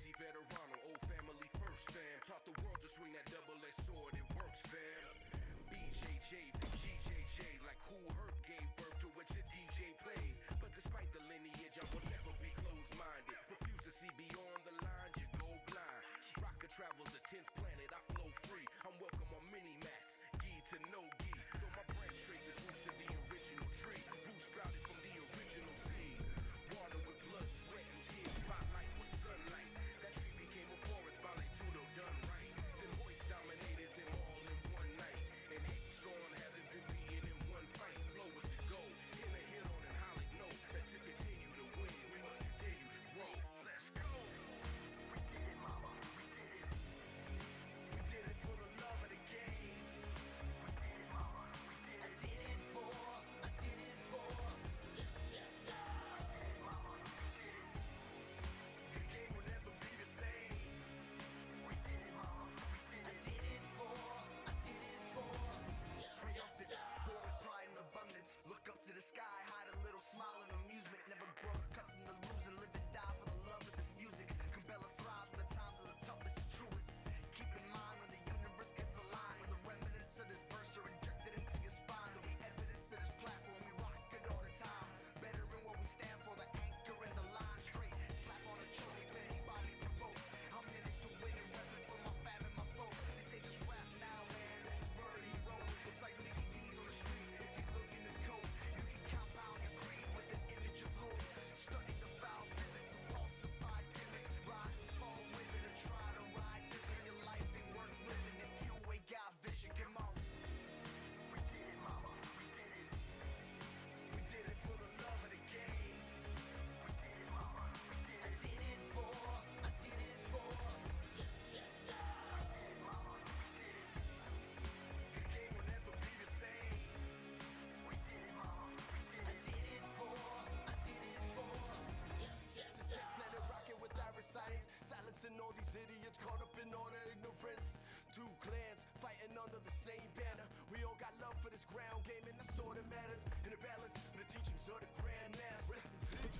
Nazi veterano, old family first fam. Taught the world to swing that double-edged sword, it works fam. BJJ from GJJ, like Kool Herc gave birth to what your DJ plays. But despite the lineage, I will never be closed-minded. Refuse to see beyond the lines, you go blind. Rocket travels the 10th planet, I flow free. I'm welcome on mini mats, gee to no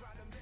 try to make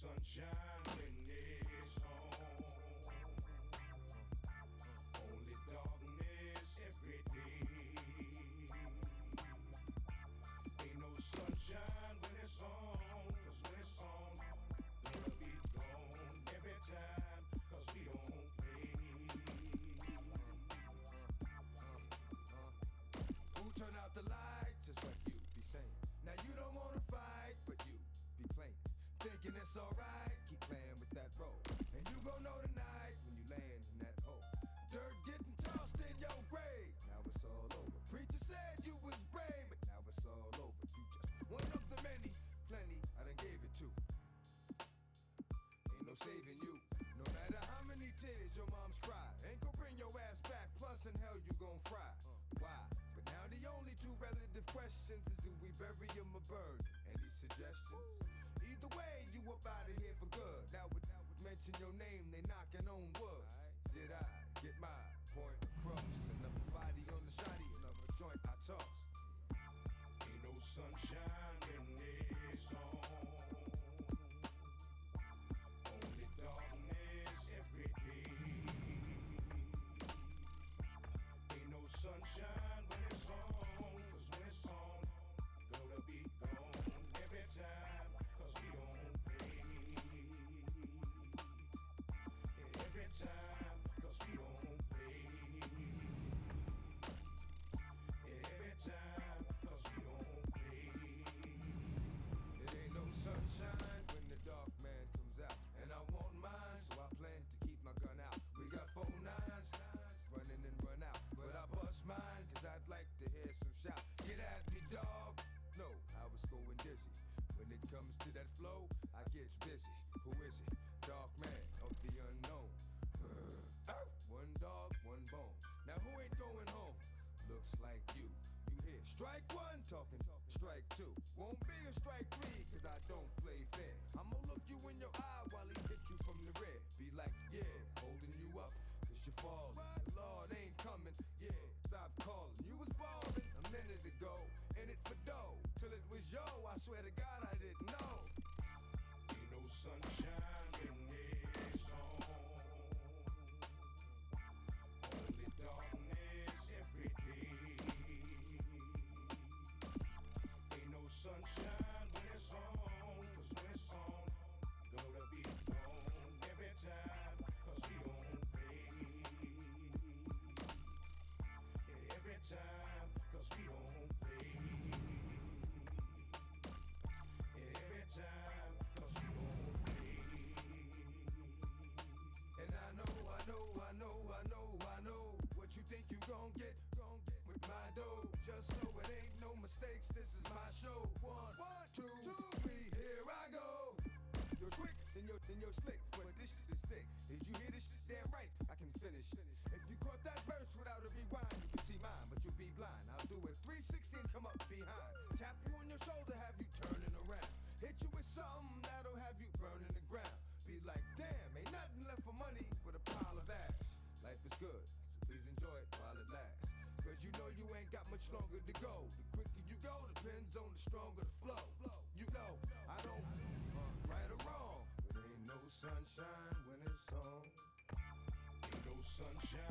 sunshine. questions is do we bury him a bird? Any suggestions? Either way, you up out of here for good. Now would, would mention your name, they knocking on wood. Did I get my point across? Another body on the shoddy, another joint I toss. Ain't no sunshine don't play fair. I'ma look you in your eye while he hit you from the rear. Be like, yeah, holding you up. Cause you falling. Lord ain't coming. Yeah, stop calling. You was balling a minute ago. In it for dough. Till it was yo. I swear to God I didn't know. Ain't no sunshine. real slow. It ain't no mistakes. This is my show. One, One two, two, three. Here I go. You're quick, then you're then you're slick. much longer to go. The quicker you go, depends on the stronger the flow. You know, I don't uh, right or wrong, but ain't no sunshine when it's on. Ain't no sunshine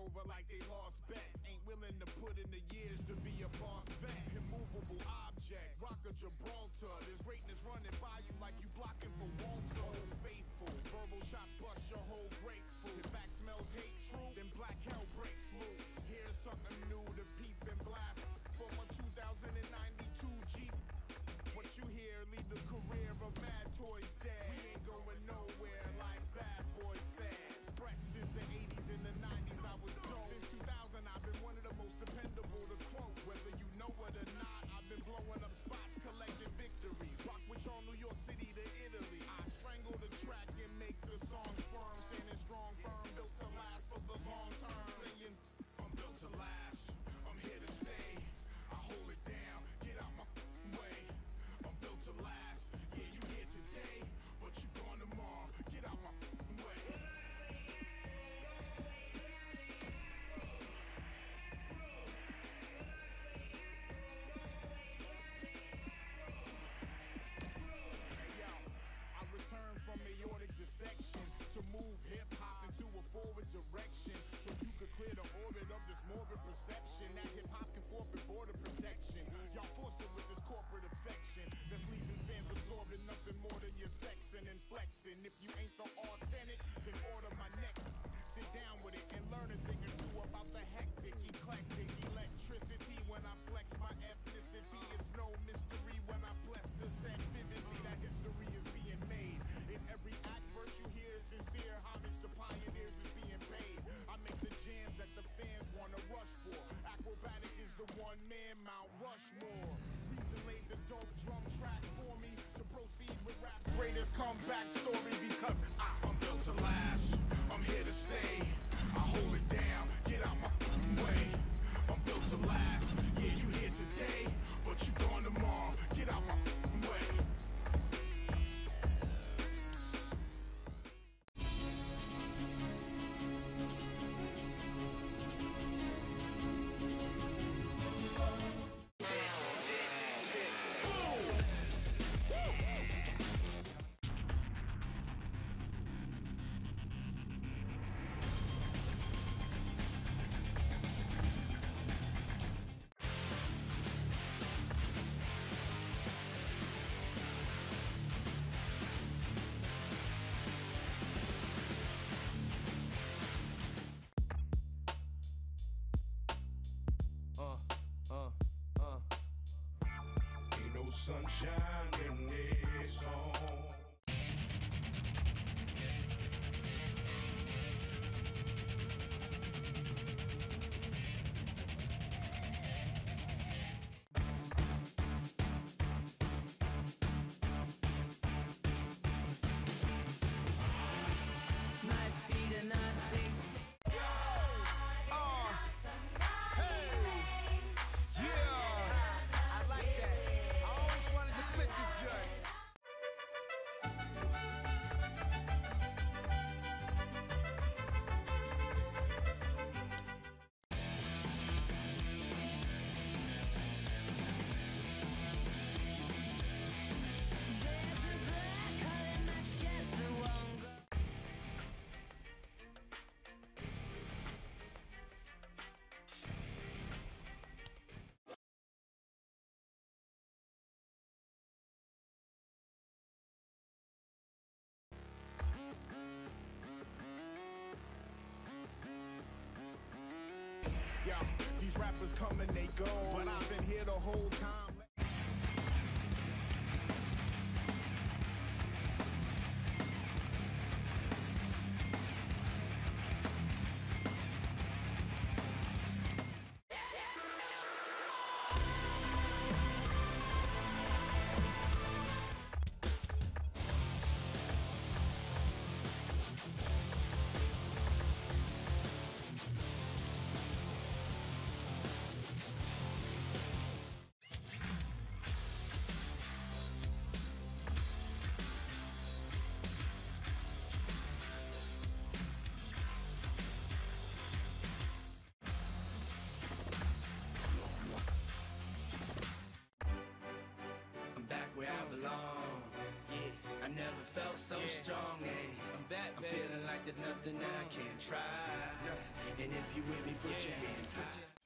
over like they lost bets. Ain't willing to put in the years to be a boss vet. Immovable object, rock of Gibraltar. There's this comeback story. sunshine in it. These rappers come and they go, but I've been here the whole time. Felt so strong. Hey, eh? I'm back. I'm feeling like there's nothing I can't try. And if you with me, put your hands high.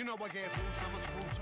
You know I get loose, I'm a screw.